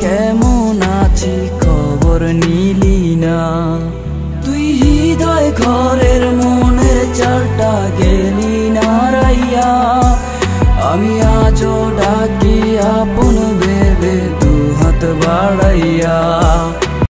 কেমন আছি খবর নিলি না? তুই হৃদয় ঘরের মনের চালটা গেলি না রাইয়া। আমি আজও ডাকি আপন ভেবে দু হাত বাড়াইয়া।